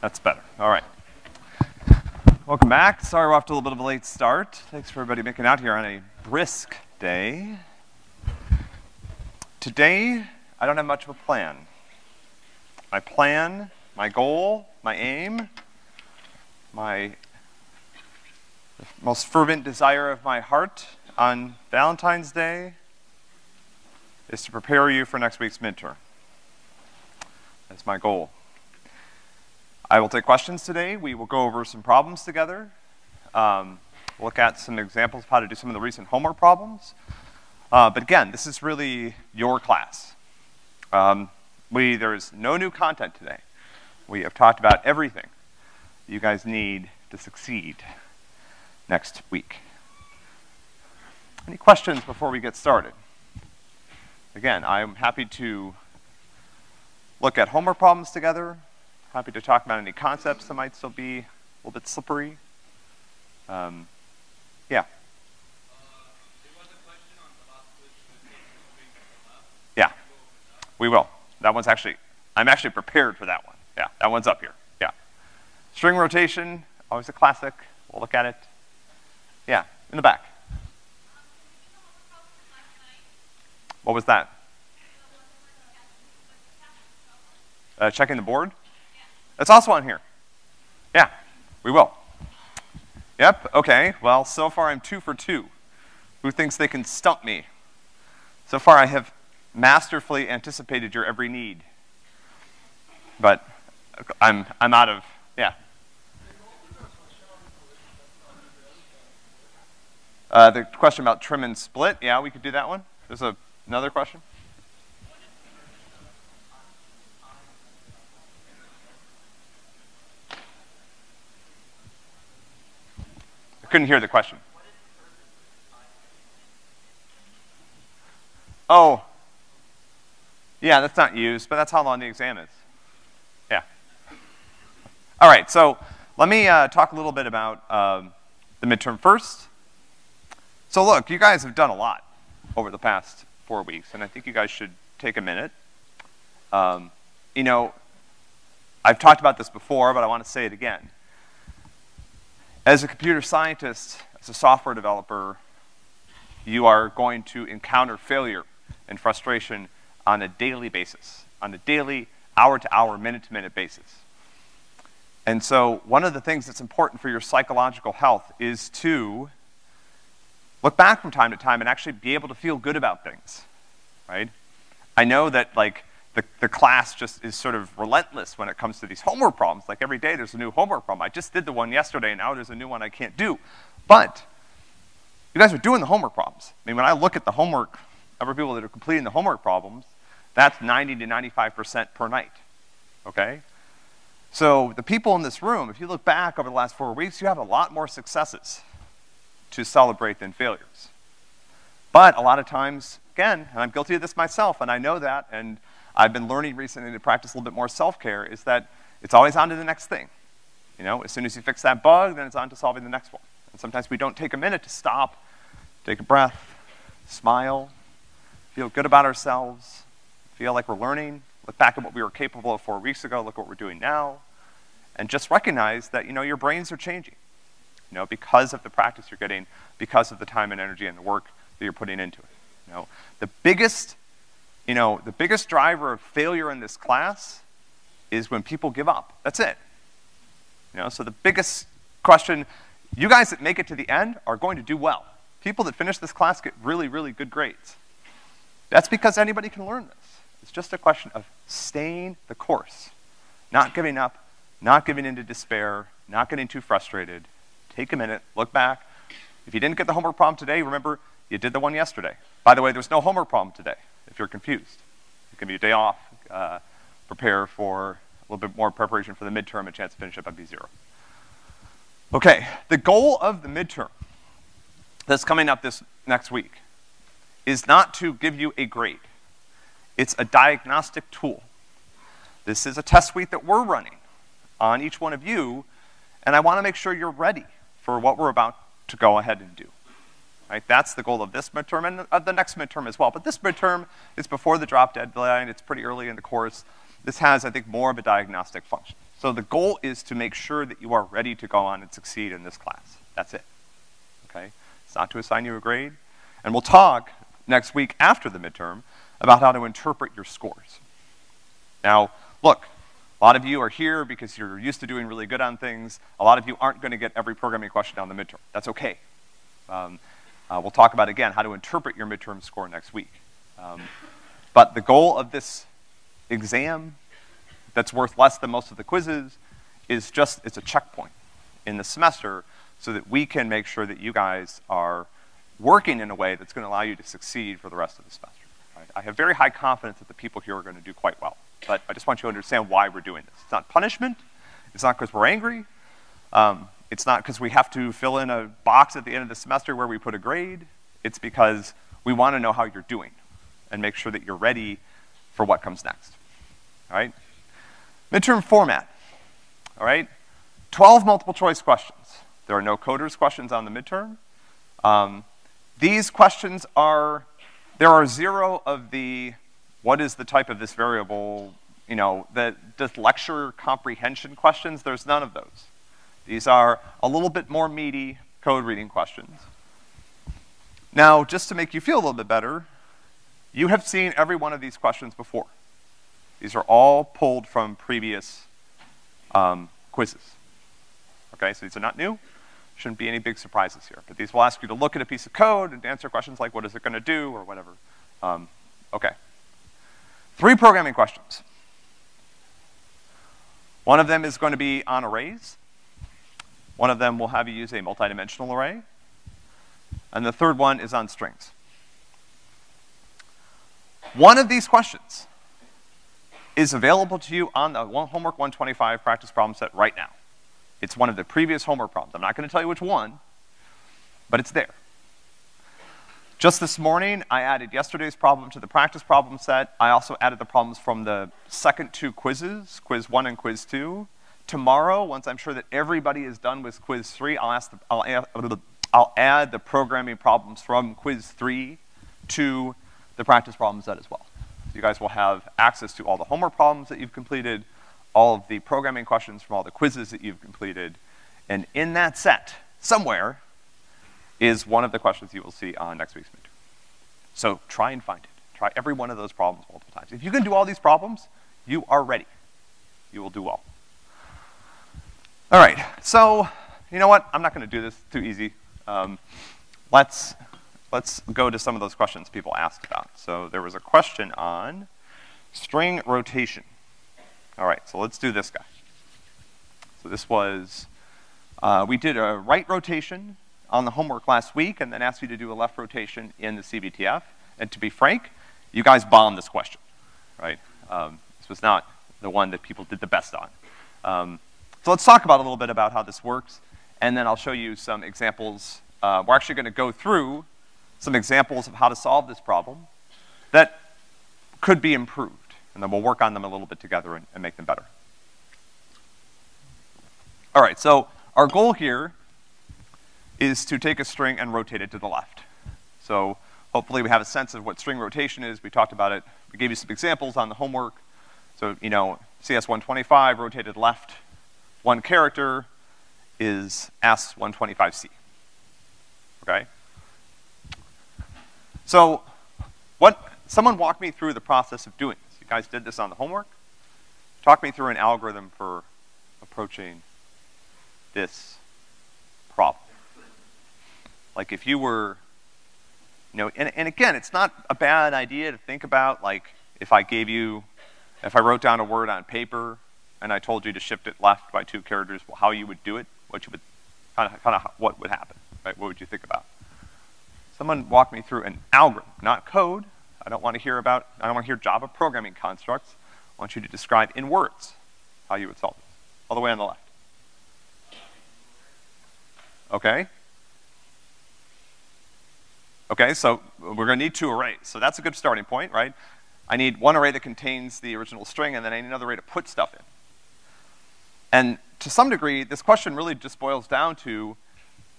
That's better. All right. Welcome back. Sorry we're off to a little bit of a late start. Thanks for everybody making out here on a brisk day. Today, I don't have much of a plan. My plan, my goal, my aim, my most fervent desire of my heart on Valentine's Day is to prepare you for next week's midterm. That's my goal. I will take questions today. We will go over some problems together, um, look at some examples of how to do some of the recent homework problems. Uh, but again, this is really your class. Um, we, there is no new content today. We have talked about everything you guys need to succeed next week. Any questions before we get started? Again, I'm happy to look at homework problems together. Happy to talk about any concepts that might still be a little bit slippery. Um, yeah. Yeah, we will. That one's actually, I'm actually prepared for that one. Yeah, that one's up here. Yeah. String rotation, always a classic. We'll look at it. Yeah, in the back. What was that? Uh, checking the board? That's also on here. Yeah, we will. Yep, okay. Well, so far I'm two for two. Who thinks they can stump me? So far I have masterfully anticipated your every need. But I'm, I'm out of, yeah. Uh, the question about trim and split, yeah, we could do that one. There's a, another question. Couldn't hear the question. Oh, yeah, that's not used, but that's how long the exam is. Yeah. All right, so let me uh, talk a little bit about um, the midterm first. So look, you guys have done a lot over the past four weeks, and I think you guys should take a minute. Um, you know, I've talked about this before, but I want to say it again. As a computer scientist, as a software developer, you are going to encounter failure and frustration on a daily basis, on a daily, hour to hour, minute to minute basis. And so, one of the things that's important for your psychological health is to look back from time to time and actually be able to feel good about things, right? I know that, like, the, the class just is sort of relentless when it comes to these homework problems. Like, every day there's a new homework problem. I just did the one yesterday, and now there's a new one I can't do. But you guys are doing the homework problems. I mean, when I look at the homework, number of people that are completing the homework problems, that's 90 to 95% per night, okay? So the people in this room, if you look back over the last four weeks, you have a lot more successes to celebrate than failures. But a lot of times, again, and I'm guilty of this myself, and I know that, and I've been learning recently to practice a little bit more self-care, is that it's always on to the next thing. You know, as soon as you fix that bug, then it's on to solving the next one. And sometimes we don't take a minute to stop, take a breath, smile, feel good about ourselves, feel like we're learning, look back at what we were capable of four weeks ago, look what we're doing now, and just recognize that, you know, your brains are changing. You know, because of the practice you're getting, because of the time and energy and the work that you're putting into it. You know, the biggest, you know, the biggest driver of failure in this class is when people give up. That's it. You know, so the biggest question, you guys that make it to the end are going to do well. People that finish this class get really, really good grades. That's because anybody can learn this. It's just a question of staying the course, not giving up, not giving into despair, not getting too frustrated. Take a minute, look back. If you didn't get the homework problem today, remember you did the one yesterday. By the way, there's no homework problem today if you're confused. It can be a day off. Uh, prepare for a little bit more preparation for the midterm, a chance to finish up MP0. Okay, the goal of the midterm that's coming up this next week is not to give you a grade. It's a diagnostic tool. This is a test suite that we're running on each one of you, and I want to make sure you're ready for what we're about to go ahead and do. Right? That's the goal of this midterm and of the next midterm as well. But this midterm is before the drop deadline. It's pretty early in the course. This has, I think, more of a diagnostic function. So the goal is to make sure that you are ready to go on and succeed in this class. That's it, okay? It's not to assign you a grade. And we'll talk next week after the midterm about how to interpret your scores. Now, look, a lot of you are here because you're used to doing really good on things. A lot of you aren't going to get every programming question on the midterm. That's okay. Um, uh, we'll talk about, again, how to interpret your midterm score next week. Um, but the goal of this exam that's worth less than most of the quizzes is just, it's a checkpoint in the semester so that we can make sure that you guys are working in a way that's gonna allow you to succeed for the rest of the semester. Right? I have very high confidence that the people here are gonna do quite well. But I just want you to understand why we're doing this. It's not punishment. It's not because we're angry. Um, it's not because we have to fill in a box at the end of the semester where we put a grade. It's because we want to know how you're doing and make sure that you're ready for what comes next. All right? Midterm format. All right? 12 multiple choice questions. There are no coders questions on the midterm. Um, these questions are, there are zero of the what is the type of this variable, you know, the, the lecture comprehension questions, there's none of those. These are a little bit more meaty code reading questions. Now, just to make you feel a little bit better, you have seen every one of these questions before. These are all pulled from previous um, quizzes. Okay, so these are not new. Shouldn't be any big surprises here. But these will ask you to look at a piece of code and answer questions like what is it gonna do or whatever. Um, okay. Three programming questions. One of them is going to be on arrays. One of them will have you use a multidimensional array. And the third one is on strings. One of these questions is available to you on the Homework 125 practice problem set right now. It's one of the previous homework problems. I'm not gonna tell you which one, but it's there. Just this morning, I added yesterday's problem to the practice problem set. I also added the problems from the second two quizzes, quiz one and quiz two. Tomorrow, once I'm sure that everybody is done with quiz three, I'll, ask the, I'll, add, I'll add the programming problems from quiz three to the practice problem set as well. So you guys will have access to all the homework problems that you've completed, all of the programming questions from all the quizzes that you've completed, and in that set, somewhere, is one of the questions you will see on next week's midterm. So try and find it. Try every one of those problems multiple times. If you can do all these problems, you are ready. You will do well. All right, so you know what? I'm not gonna do this too easy. Um, let's, let's go to some of those questions people asked about. So there was a question on string rotation. All right, so let's do this guy. So this was, uh, we did a right rotation on the homework last week and then asked you to do a left rotation in the CBTF. And to be frank, you guys bombed this question, right? Um, this was not the one that people did the best on. Um, so let's talk about a little bit about how this works, and then I'll show you some examples. Uh, we're actually gonna go through some examples of how to solve this problem that could be improved, and then we'll work on them a little bit together and, and make them better. All right, so our goal here is to take a string and rotate it to the left. So hopefully we have a sense of what string rotation is. We talked about it. We gave you some examples on the homework. So, you know, CS125 rotated left one character is S125C. Okay? So, what, someone walk me through the process of doing this. You guys did this on the homework. Talk me through an algorithm for approaching this problem. Like if you were, you know, and, and again, it's not a bad idea to think about, like, if I gave you, if I wrote down a word on paper and I told you to shift it left by two characters, how you would do it, what you would, kind of, kind of what would happen, right? What would you think about? Someone walk me through an algorithm, not code. I don't want to hear about, I don't want to hear Java programming constructs. I want you to describe in words how you would solve this. All the way on the left. Okay? Okay, so we're gonna need two arrays. So that's a good starting point, right? I need one array that contains the original string, and then I need another array to put stuff in. And to some degree, this question really just boils down to,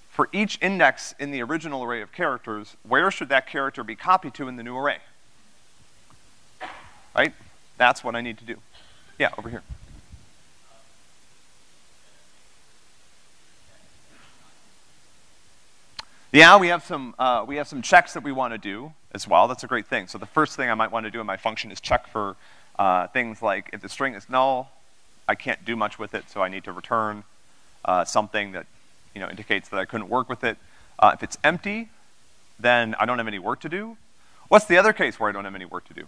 for each index in the original array of characters, where should that character be copied to in the new array? Right? That's what I need to do. Yeah, over here. Yeah, we have some, uh, we have some checks that we want to do as well. That's a great thing. So the first thing I might want to do in my function is check for uh, things like if the string is null, I can't do much with it, so I need to return uh, something that you know, indicates that I couldn't work with it. Uh, if it's empty, then I don't have any work to do. What's the other case where I don't have any work to do?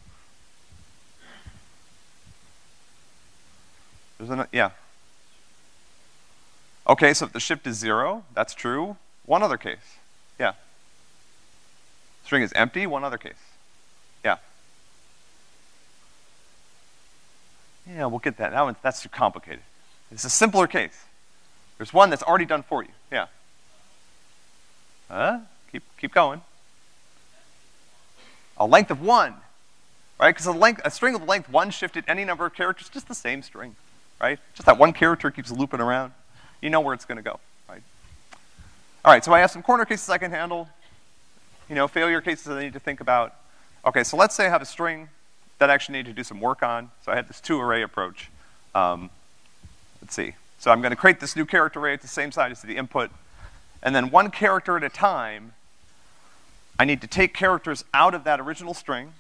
An, yeah. Okay, so if the shift is zero, that's true. One other case. Yeah. String is empty, one other case. Yeah. Yeah, we'll get that. That one, that's too complicated. It's a simpler case. There's one that's already done for you. Yeah. Huh? Keep, keep going. A length of one, right? Because a length, a string of length one shifted any number of characters, just the same string, right? Just that one character keeps looping around. You know where it's gonna go, right? All right, so I have some corner cases I can handle. You know, failure cases I need to think about. Okay, so let's say I have a string that I actually need to do some work on. So I had this two array approach. Um, let's see. So I'm gonna create this new character array at the same size as the input, and then one character at a time, I need to take characters out of that original string,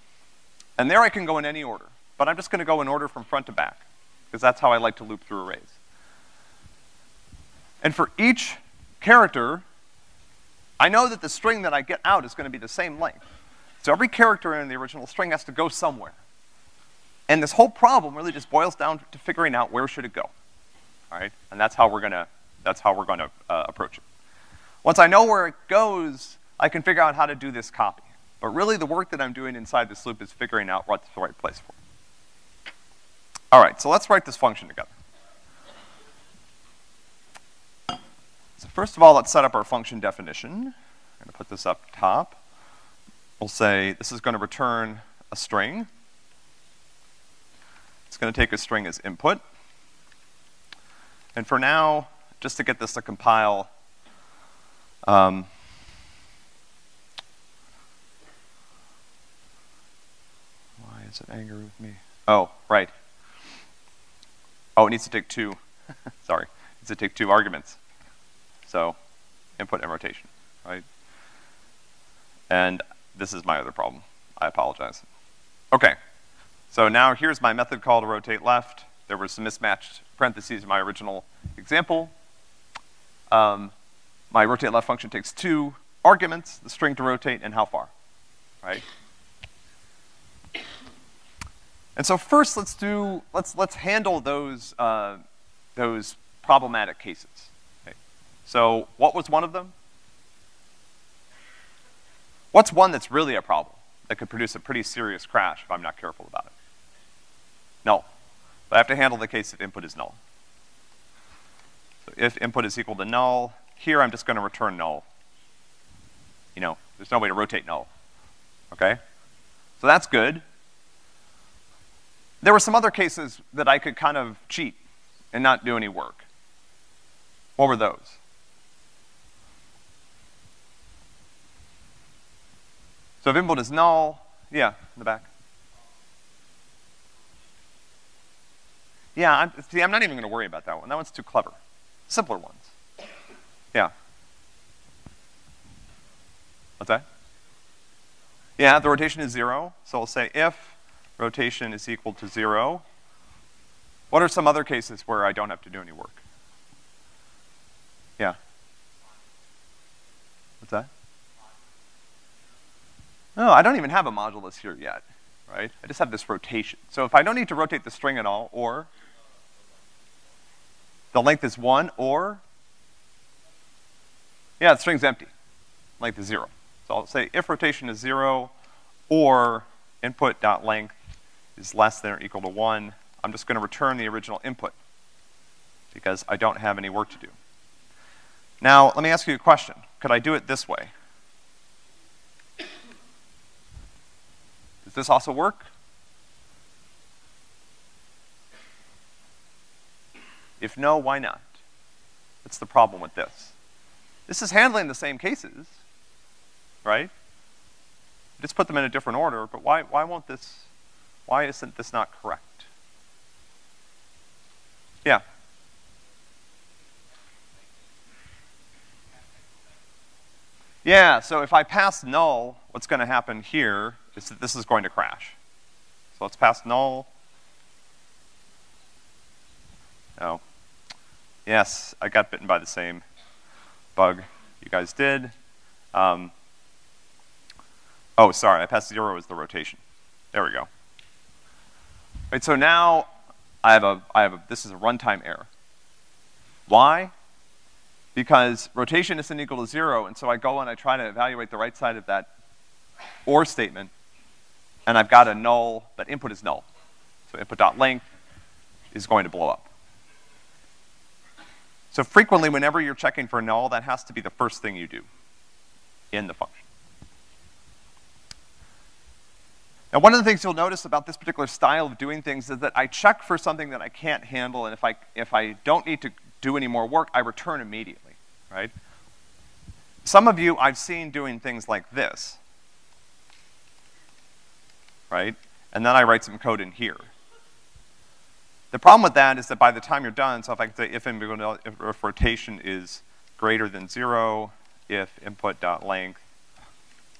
and there I can go in any order. But I'm just gonna go in order from front to back, because that's how I like to loop through arrays. And for each character, I know that the string that I get out is gonna be the same length. So every character in the original string has to go somewhere. And this whole problem really just boils down to figuring out where should it go all right? And that's how we're gonna, that's how we're gonna uh, approach it. Once I know where it goes, I can figure out how to do this copy. But really the work that I'm doing inside this loop is figuring out what's the right place for it. All right, so let's write this function together. So first of all, let's set up our function definition. I'm gonna put this up top. We'll say this is gonna return a string. It's gonna take a string as input. And for now, just to get this to compile, um, why is it angry with me? Oh, right. Oh, it needs to take two. Sorry, it needs to take two arguments. So, input and rotation, right? And this is my other problem. I apologize. Okay, so now here's my method call to rotate left. There were some mismatched parentheses in my original example. Um, my rotate left function takes two arguments, the string to rotate and how far, right? And so first let's do, let's, let's handle those, uh, those problematic cases. Okay. So what was one of them? What's one that's really a problem that could produce a pretty serious crash if I'm not careful about it? No. But I have to handle the case if input is null. So if input is equal to null, here I'm just gonna return null. You know, there's no way to rotate null, okay? So that's good. There were some other cases that I could kind of cheat and not do any work. What were those? So if input is null, yeah, in the back. Yeah, I'm, see, I'm not even going to worry about that one. That one's too clever. Simpler ones. Yeah. What's that? Yeah, the rotation is zero. So I'll say if rotation is equal to zero. What are some other cases where I don't have to do any work? Yeah. What's that? No, I don't even have a modulus here yet, right? I just have this rotation. So if I don't need to rotate the string at all, or the length is one or, yeah, the string's empty. Length is zero. So I'll say if rotation is zero or input dot length is less than or equal to one, I'm just gonna return the original input because I don't have any work to do. Now, let me ask you a question. Could I do it this way? Does this also work? If no, why not? What's the problem with this? This is handling the same cases, right? Just put them in a different order, but why, why won't this, why isn't this not correct? Yeah. Yeah, so if I pass null, what's gonna happen here is that this is going to crash. So let's pass null. Oh. Yes, I got bitten by the same bug you guys did. Um, oh, sorry, I passed zero as the rotation. There we go. Right, so now I have a, I have a, this is a runtime error. Why? Because rotation isn't equal to zero, and so I go and I try to evaluate the right side of that OR statement, and I've got a null, but input is null. So input.length is going to blow up. So frequently, whenever you're checking for null, that has to be the first thing you do in the function. Now, one of the things you'll notice about this particular style of doing things is that I check for something that I can't handle, and if I, if I don't need to do any more work, I return immediately, right? Some of you I've seen doing things like this, right? And then I write some code in here. The problem with that is that by the time you're done, so if I say if, if rotation is greater than zero, if input dot length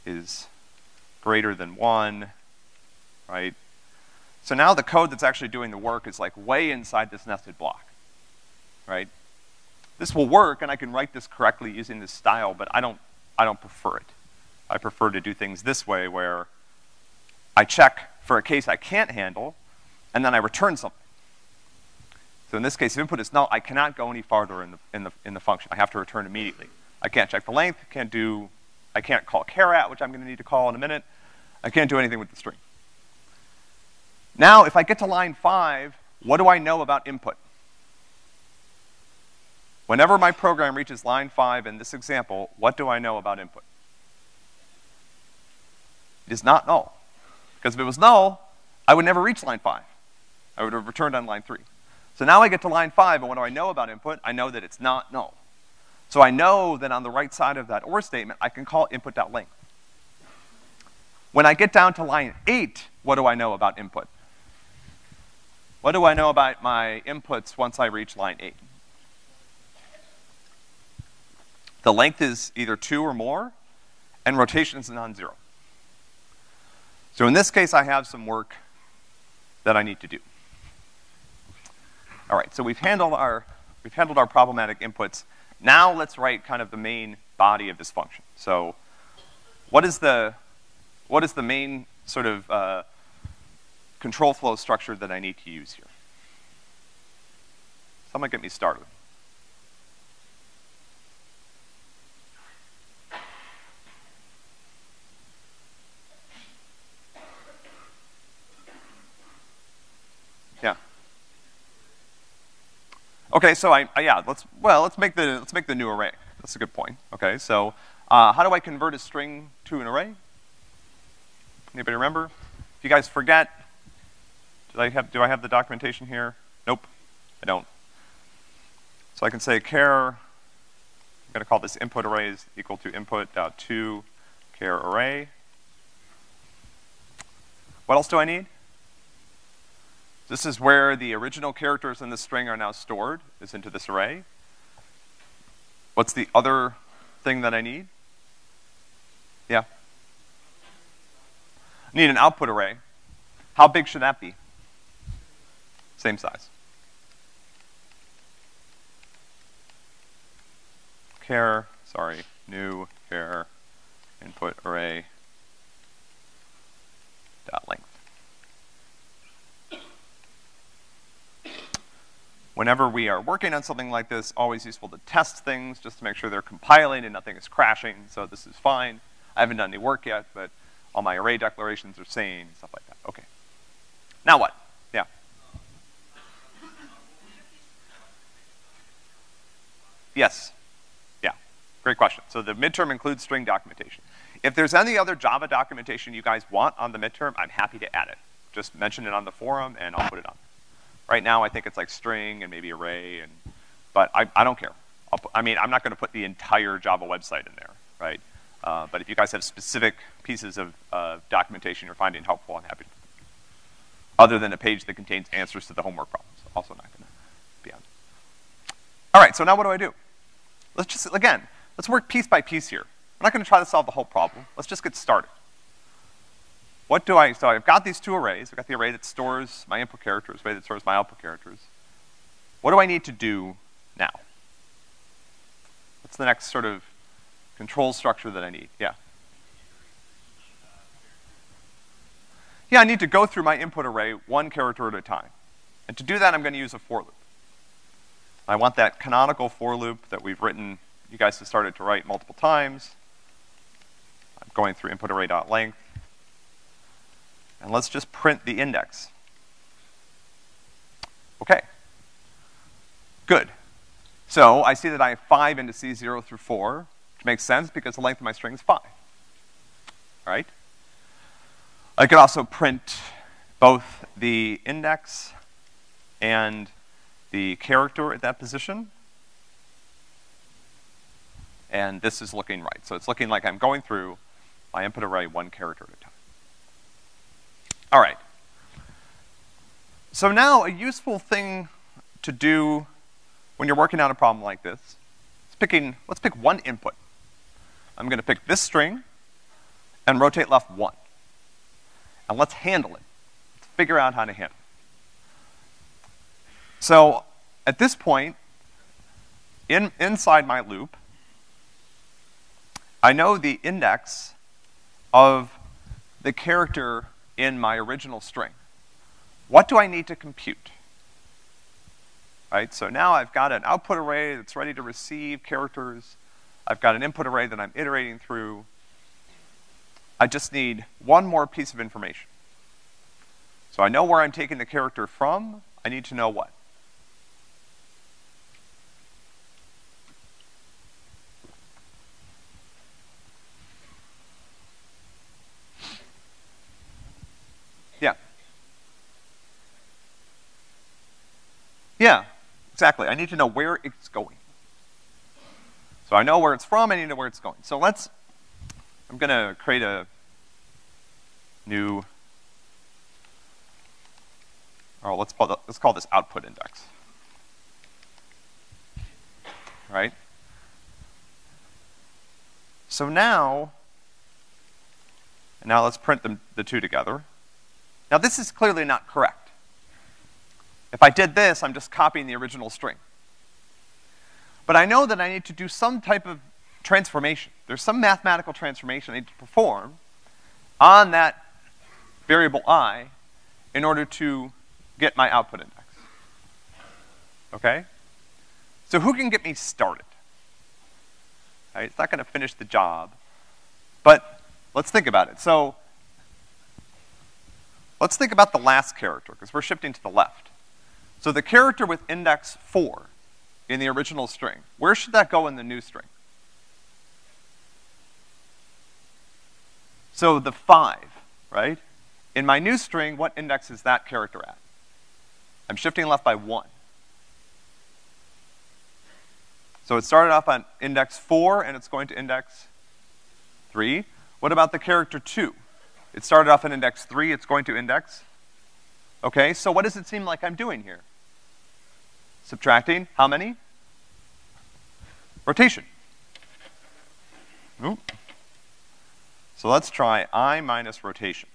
is greater than one, right? So now the code that's actually doing the work is like way inside this nested block, right? This will work, and I can write this correctly using this style, but I don't, I don't prefer it. I prefer to do things this way where I check for a case I can't handle, and then I return something. So in this case, if input is null, I cannot go any farther in the, in the, in the function. I have to return immediately. I can't check the length, can't do, I can't call char at, which I'm gonna need to call in a minute. I can't do anything with the string. Now, if I get to line five, what do I know about input? Whenever my program reaches line five in this example, what do I know about input? It is not null. Because if it was null, I would never reach line five. I would have returned on line three. So now I get to line five, and what do I know about input? I know that it's not null. So I know that on the right side of that OR statement, I can call input.length. When I get down to line eight, what do I know about input? What do I know about my inputs once I reach line eight? The length is either two or more, and rotation is non-zero. So in this case, I have some work that I need to do. All right, so we've handled our, we've handled our problematic inputs. Now let's write kind of the main body of this function. So what is the, what is the main sort of uh, control flow structure that I need to use here? Someone get me started. Okay, so I, I, yeah, let's, well, let's make the, let's make the new array. That's a good point. Okay, so uh, how do I convert a string to an array? Anybody remember? If you guys forget, do I have, do I have the documentation here? Nope, I don't. So I can say char, I'm gonna call this input arrays equal to input dot to char array. What else do I need? This is where the original characters in the string are now stored, is into this array. What's the other thing that I need? Yeah? I need an output array. How big should that be? Same size. Char, sorry, new char input array dot length. Whenever we are working on something like this, always useful to test things just to make sure they're compiling and nothing is crashing, so this is fine. I haven't done any work yet, but all my array declarations are sane, stuff like that. Okay. Now what? Yeah. Yes. Yeah. Great question. So the midterm includes string documentation. If there's any other Java documentation you guys want on the midterm, I'm happy to add it. Just mention it on the forum and I'll put it on. Right now, I think it's like string and maybe array, and but I, I don't care. I mean, I'm not going to put the entire Java website in there, right? Uh, but if you guys have specific pieces of uh, documentation you're finding helpful, I'm happy. To. Other than a page that contains answers to the homework problems, also not going to be on. All right, so now what do I do? Let's just again, let's work piece by piece here. We're not gonna try to solve the whole problem. Let's just get started. What do I, so I've got these two arrays. I've got the array that stores my input characters, array that stores my output characters. What do I need to do now? What's the next sort of control structure that I need? Yeah. Yeah, I need to go through my input array one character at a time. And to do that, I'm gonna use a for loop. I want that canonical for loop that we've written, you guys have started to write multiple times. I'm going through input array dot length. And let's just print the index. Okay. Good. So I see that I have five indices, zero through four, which makes sense because the length of my string is five. All right? I could also print both the index and the character at that position. And this is looking right. So it's looking like I'm going through my input array one character at a time. All right. So now a useful thing to do when you're working on a problem like this is picking, let's pick one input. I'm gonna pick this string and rotate left one. And let's handle it. Let's figure out how to handle it. So at this point, in, inside my loop, I know the index of the character in my original string. What do I need to compute? Right, so now I've got an output array that's ready to receive characters. I've got an input array that I'm iterating through. I just need one more piece of information. So I know where I'm taking the character from. I need to know what. Yeah. Yeah, exactly. I need to know where it's going. So I know where it's from, I need to know where it's going. So let's, I'm gonna create a new, oh, let's call, the, let's call this output index. Right? So now, and now let's print them, the two together. Now this is clearly not correct. If I did this, I'm just copying the original string. But I know that I need to do some type of transformation. There's some mathematical transformation I need to perform on that variable i in order to get my output index. Okay? So who can get me started? Right, it's not gonna finish the job, but let's think about it. So Let's think about the last character, because we're shifting to the left. So the character with index four in the original string, where should that go in the new string? So the five, right? In my new string, what index is that character at? I'm shifting left by one. So it started off on index four and it's going to index three. What about the character two? It started off in index three, it's going to index. Okay, so what does it seem like I'm doing here? Subtracting how many? Rotation. Oop. So let's try i minus rotation.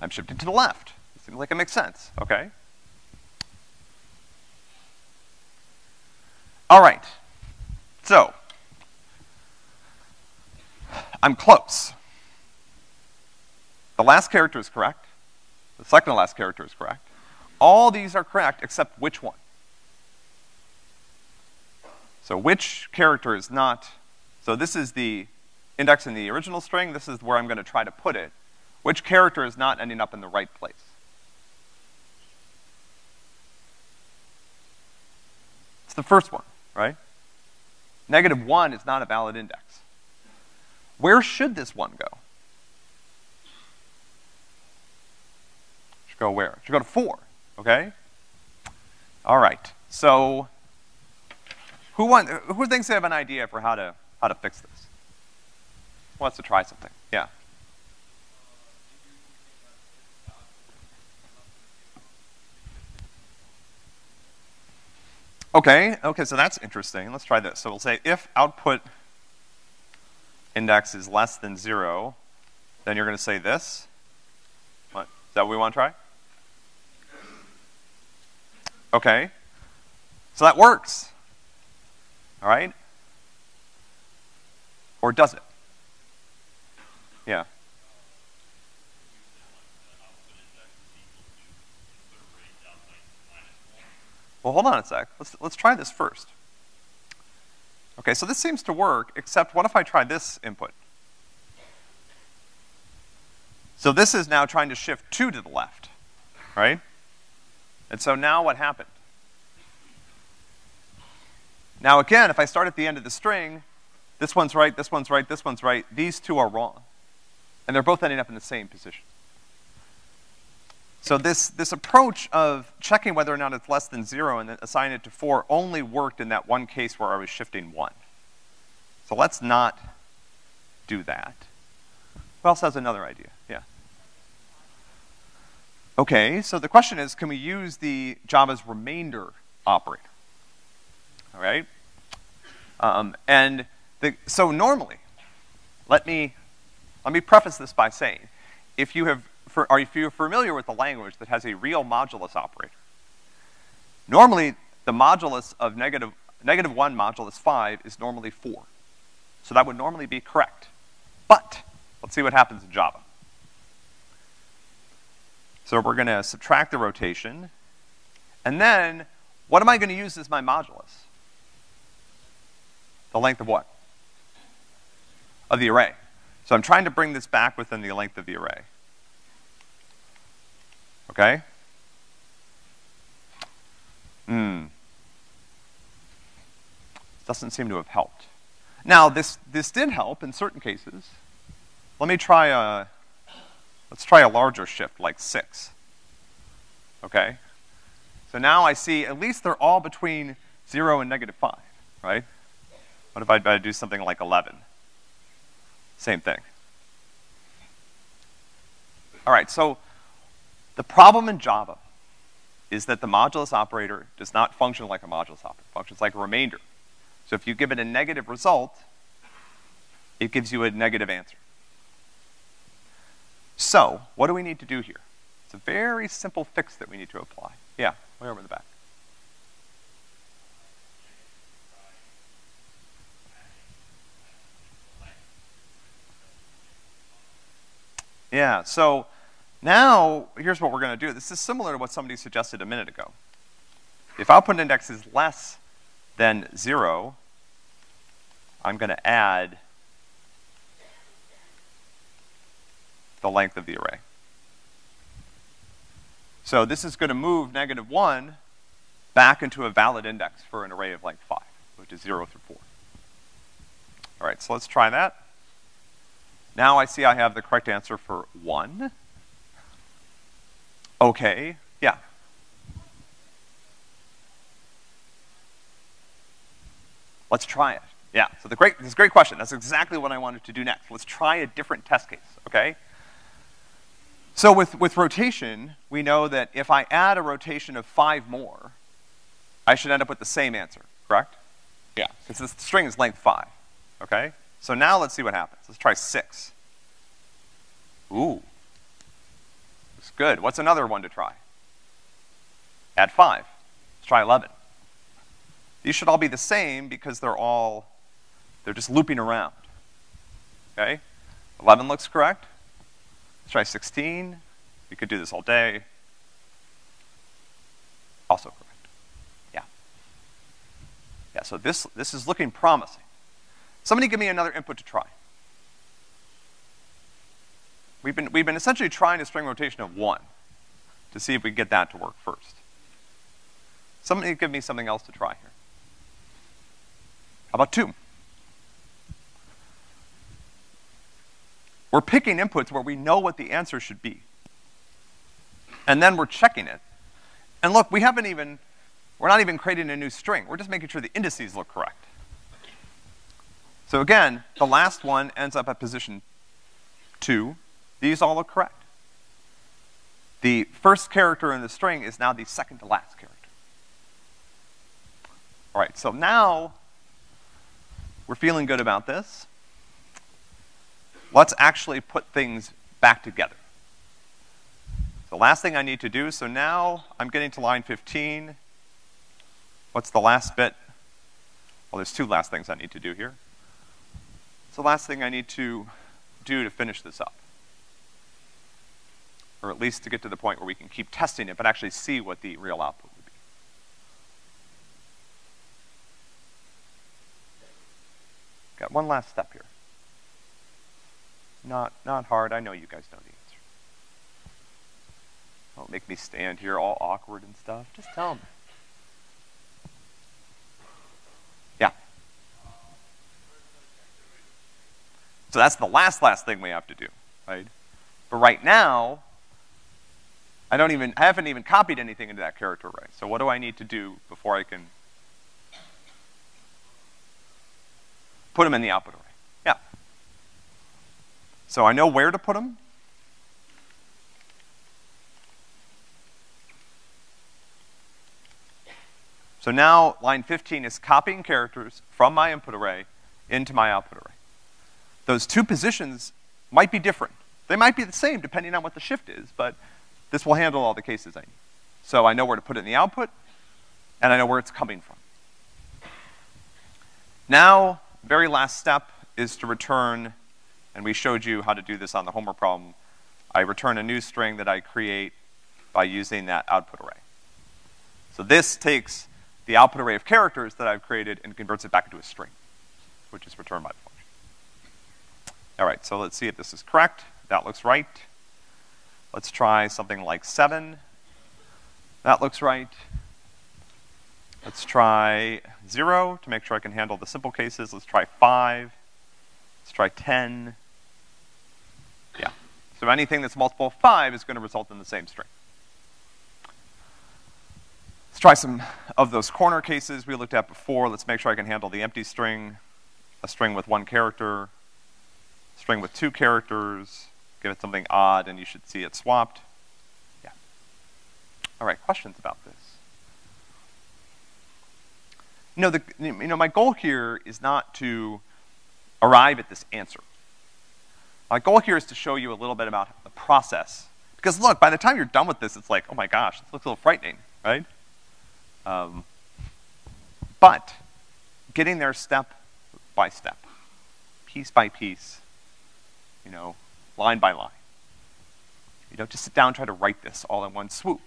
I'm shifting to the left. It seems like it makes sense, okay? All right, so I'm close. The last character is correct. The second to last character is correct. All these are correct except which one? So which character is not, so this is the index in the original string, this is where I'm gonna try to put it. Which character is not ending up in the right place? It's the first one, right? Negative one is not a valid index. Where should this one go? Should go where? It should go to four, okay? All right, so who, want, who thinks they have an idea for how to, how to fix this? Who wants to try something? Yeah. Okay, okay, so that's interesting. Let's try this. So we'll say if output index is less than zero, then you're gonna say this. What, is that what we wanna try? Okay. So that works. All right? Or does it? Yeah. Well, hold on a sec. Let's, let's try this first. Okay, so this seems to work, except what if I try this input? So this is now trying to shift two to the left, right? And so now what happened? Now again, if I start at the end of the string, this one's right, this one's right, this one's right, these two are wrong. And they're both ending up in the same position. So this, this approach of checking whether or not it's less than zero and then assigning it to four only worked in that one case where I was shifting one. So let's not do that. Who else has another idea? Yeah. Okay, so the question is, can we use the Java's remainder operator? All right? Um, and the, so normally, let me, let me preface this by saying, if you have for, are you familiar with the language that has a real modulus operator? Normally, the modulus of negative, negative 1 modulus 5 is normally 4. So that would normally be correct. But, let's see what happens in Java. So we're gonna subtract the rotation, and then, what am I gonna use as my modulus? The length of what? Of the array. So I'm trying to bring this back within the length of the array. Okay? Hmm. Doesn't seem to have helped. Now, this, this did help in certain cases. Let me try a, let's try a larger shift, like six. Okay? So now I see at least they're all between zero and negative five, right? What if I, do something like 11? Same thing. All right, so the problem in Java is that the modulus operator does not function like a modulus operator. It functions like a remainder. So if you give it a negative result, it gives you a negative answer. So, what do we need to do here? It's a very simple fix that we need to apply. Yeah, way over in the back. Yeah, so now, here's what we're going to do. This is similar to what somebody suggested a minute ago. If output index is less than zero, I'm going to add the length of the array. So this is going to move negative one back into a valid index for an array of length five, which is zero through four. All right, so let's try that. Now I see I have the correct answer for one. Okay, yeah. Let's try it. Yeah, so the great, this is a great question. That's exactly what I wanted to do next. Let's try a different test case, okay? So with, with rotation, we know that if I add a rotation of five more, I should end up with the same answer, correct? Yeah, because the string is length five, okay? So now let's see what happens. Let's try six. Ooh, Good. What's another one to try? Add five. Let's try 11. These should all be the same because they're all, they're just looping around. Okay? 11 looks correct. Let's try 16. We could do this all day. Also correct. Yeah. Yeah, so this, this is looking promising. Somebody give me another input to try. We've been, we've been essentially trying a string rotation of one to see if we get that to work first. Somebody give me something else to try here. How about two? We're picking inputs where we know what the answer should be. And then we're checking it. And look, we haven't even, we're not even creating a new string. We're just making sure the indices look correct. So again, the last one ends up at position two, these all are correct. The first character in the string is now the second to last character. All right, so now we're feeling good about this. let's actually put things back together. The last thing I need to do, so now I'm getting to line 15. What's the last bit? Well, there's two last things I need to do here. It's the last thing I need to do to finish this up. Or at least to get to the point where we can keep testing it, but actually see what the real output would be. Got one last step here. Not, not hard. I know you guys know the answer. Don't make me stand here all awkward and stuff. Just tell me. Yeah. So that's the last, last thing we have to do, right? But right now, I don't even, I haven't even copied anything into that character array. So what do I need to do before I can put them in the output array? Yeah. So I know where to put them. So now line 15 is copying characters from my input array into my output array. Those two positions might be different. They might be the same depending on what the shift is, but this will handle all the cases I need. So I know where to put it in the output, and I know where it's coming from. Now, very last step is to return, and we showed you how to do this on the homework problem. I return a new string that I create by using that output array. So this takes the output array of characters that I've created and converts it back into a string, which is returned by function. All right, so let's see if this is correct. That looks right. Let's try something like seven. That looks right. Let's try zero to make sure I can handle the simple cases. Let's try five. Let's try 10. Yeah. So anything that's multiple of five is gonna result in the same string. Let's try some of those corner cases we looked at before. Let's make sure I can handle the empty string, a string with one character, string with two characters, give it something odd, and you should see it swapped. Yeah. All right, questions about this? You know, the, you know, my goal here is not to arrive at this answer. My goal here is to show you a little bit about the process. Because look, by the time you're done with this, it's like, oh my gosh, this looks a little frightening, right? Um, but getting there step by step, piece by piece, you know, line by line. You don't just sit down and try to write this all in one swoop.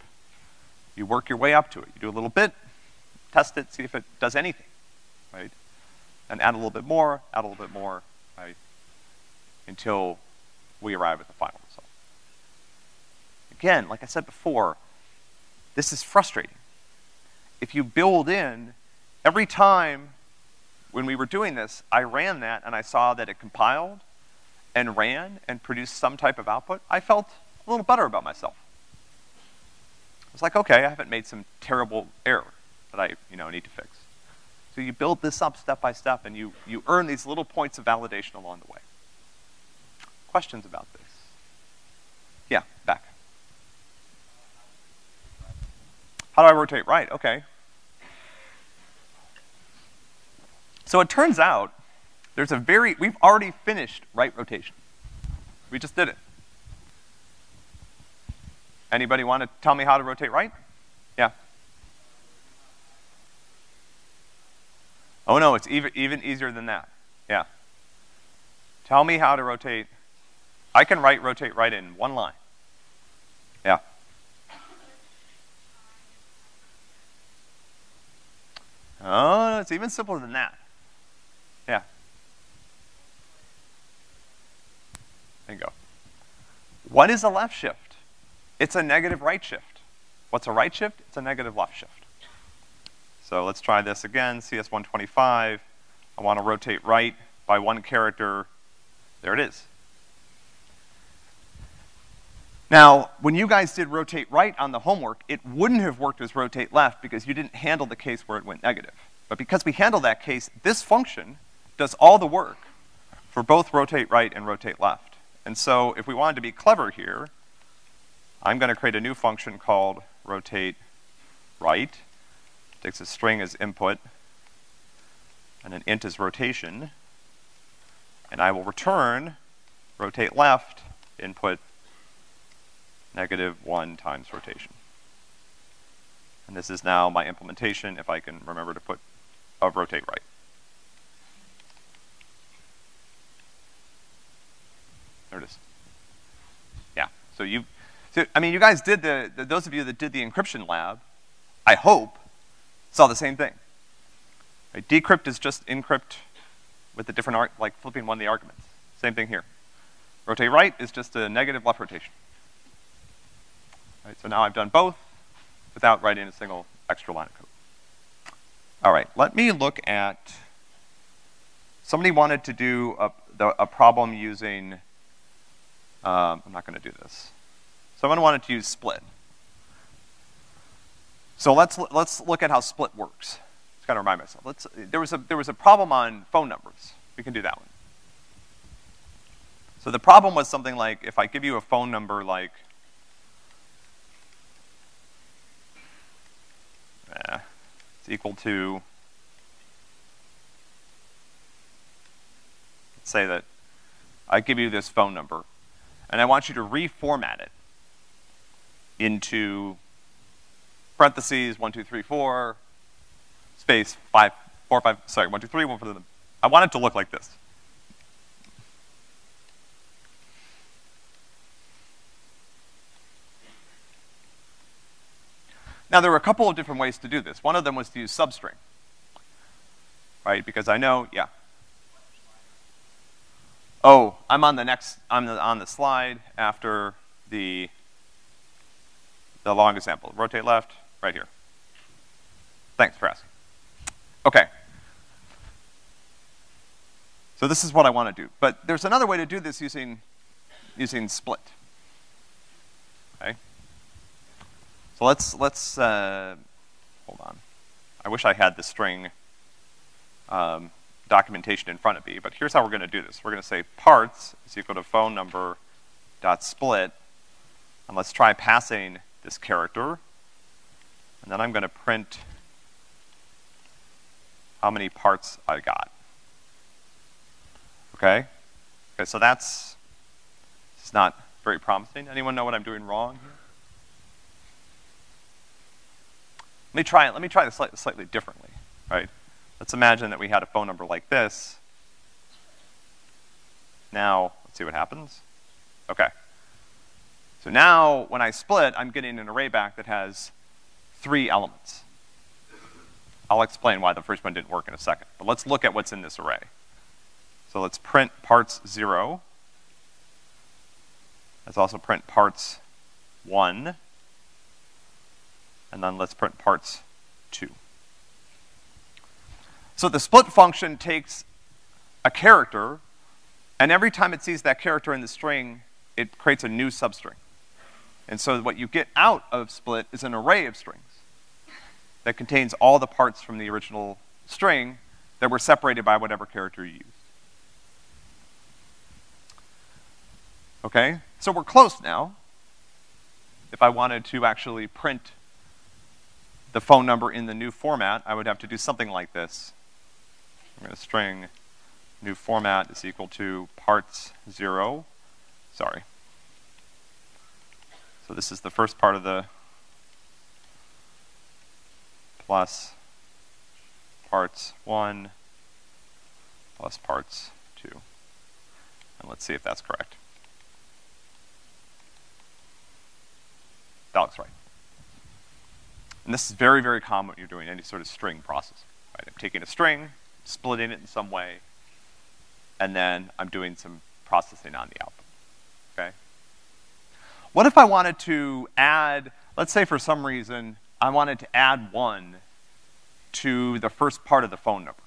You work your way up to it. You do a little bit, test it, see if it does anything, right? And add a little bit more, add a little bit more, right? Until we arrive at the final result. Again, like I said before, this is frustrating. If you build in, every time when we were doing this, I ran that and I saw that it compiled, and ran and produced some type of output, I felt a little better about myself. I was like, okay, I haven't made some terrible error that I, you know, need to fix. So you build this up step by step and you, you earn these little points of validation along the way. Questions about this? Yeah, back. How do I rotate right? Okay. So it turns out there's a very, we've already finished right rotation. We just did it. Anybody want to tell me how to rotate right? Yeah. Oh no, it's even, even easier than that. Yeah. Tell me how to rotate. I can write rotate right in one line. Yeah. Oh, it's even simpler than that. Yeah. You go. What is a left shift? It's a negative right shift. What's a right shift? It's a negative left shift. So let's try this again, CS125. I want to rotate right by one character. There it is. Now, when you guys did rotate right on the homework, it wouldn't have worked as rotate left because you didn't handle the case where it went negative. But because we handled that case, this function does all the work for both rotate right and rotate left. And so if we wanted to be clever here, I'm gonna create a new function called rotate right. Takes a string as input, and an int as rotation, and I will return rotate left, input negative one times rotation. And this is now my implementation if I can remember to put of rotate right. There it is. Yeah, so you, so, I mean, you guys did the, the, those of you that did the encryption lab, I hope, saw the same thing. Right? Decrypt is just encrypt with a different, like flipping one of the arguments. Same thing here. Rotate right is just a negative left rotation. Right, so now I've done both without writing a single extra line of code. All right, let me look at, somebody wanted to do a, the, a problem using, um, I'm not gonna do this. So I'm wanted to use split. So let's, let's look at how split works. Just gotta remind myself. Let's, there, was a, there was a problem on phone numbers. We can do that one. So the problem was something like, if I give you a phone number like eh, it's equal to, let's say that I give you this phone number, and I want you to reformat it into parentheses, one, two, three, four, space, five, four, five, sorry, one, two, three, one, four, I want it to look like this. Now, there were a couple of different ways to do this. One of them was to use substring, right? Because I know, yeah. Oh, I'm on the next, I'm on the slide after the, the long example. Rotate left, right here. Thanks for asking. Okay. So this is what I want to do. But there's another way to do this using, using split. Okay? So let's, let's, uh, hold on. I wish I had the string um, documentation in front of me, but here's how we're gonna do this. We're gonna say parts is equal to phone number dot split, and let's try passing this character, and then I'm gonna print how many parts I got. Okay? Okay, so that's, it's not very promising. Anyone know what I'm doing wrong here? Let me try it, let me try this slightly differently, right? Let's imagine that we had a phone number like this. Now, let's see what happens. Okay. So now, when I split, I'm getting an array back that has three elements. I'll explain why the first one didn't work in a second, but let's look at what's in this array. So let's print parts zero. Let's also print parts one and then let's print parts two. So the split function takes a character, and every time it sees that character in the string, it creates a new substring. And so what you get out of split is an array of strings that contains all the parts from the original string that were separated by whatever character you used. Okay, so we're close now. If I wanted to actually print the phone number in the new format, I would have to do something like this. I'm going to string new format is equal to parts zero. Sorry. So this is the first part of the plus parts one plus parts two. And let's see if that's correct. That looks right. And this is very, very common when you're doing any sort of string processing. Right? I'm taking a string, splitting it in some way, and then I'm doing some processing on the output. Okay? What if I wanted to add, let's say for some reason, I wanted to add one to the first part of the phone number.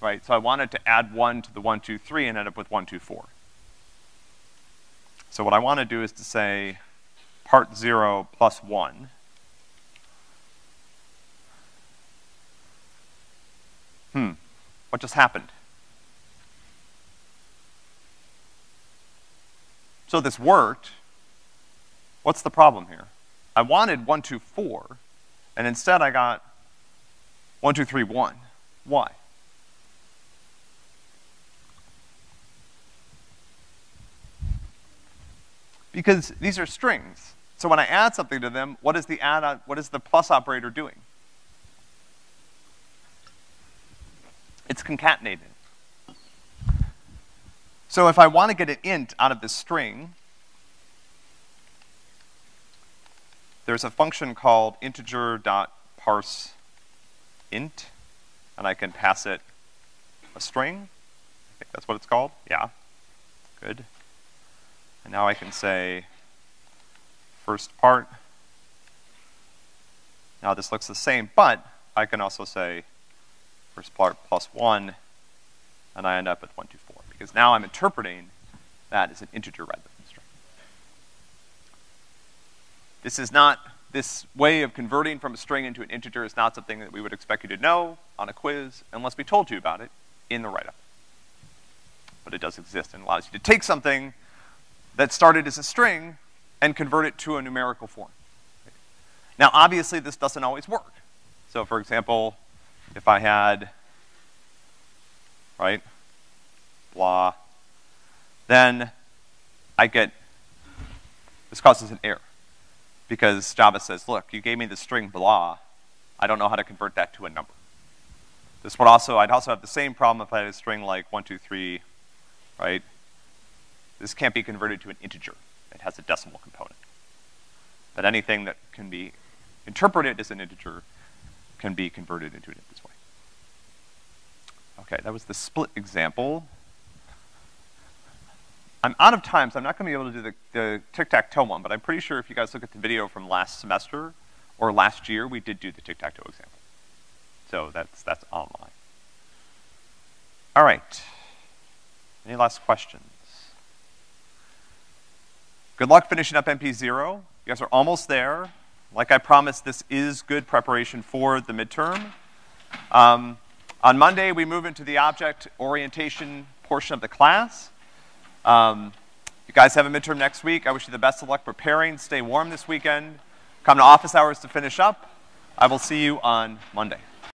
Right? So I wanted to add one to the one, two, three, and end up with one, two, four. So what I want to do is to say part zero plus one Hmm, what just happened? So this worked. What's the problem here? I wanted one, two, four, and instead I got one, two, three, one. Why? Because these are strings. So when I add something to them, what is the add what is the plus operator doing? It's concatenated. So if I want to get an int out of this string, there's a function called integer.parseInt, and I can pass it a string. I think that's what it's called. Yeah. Good. And now I can say first part. Now this looks the same, but I can also say first part plus one, and I end up with one, two, four, because now I'm interpreting that as an integer rather than a string. This is not, this way of converting from a string into an integer is not something that we would expect you to know on a quiz unless we told you about it in the write-up. But it does exist and allows you to take something that started as a string and convert it to a numerical form. Now, obviously, this doesn't always work. So, for example, if I had, right, blah, then I get, this causes an error. Because Java says, look, you gave me the string blah, I don't know how to convert that to a number. This would also, I'd also have the same problem if I had a string like one, two, three, right? This can't be converted to an integer. It has a decimal component. But anything that can be interpreted as an integer can be converted into it this way. Okay, that was the split example. I'm out of time, so I'm not gonna be able to do the, the tic-tac-toe one, but I'm pretty sure if you guys look at the video from last semester or last year, we did do the tic-tac-toe example. So that's, that's online. All right. Any last questions? Good luck finishing up MP0. You guys are almost there. Like I promised, this is good preparation for the midterm. Um, on Monday, we move into the object orientation portion of the class. Um, you guys have a midterm next week. I wish you the best of luck preparing. Stay warm this weekend. Come to office hours to finish up. I will see you on Monday.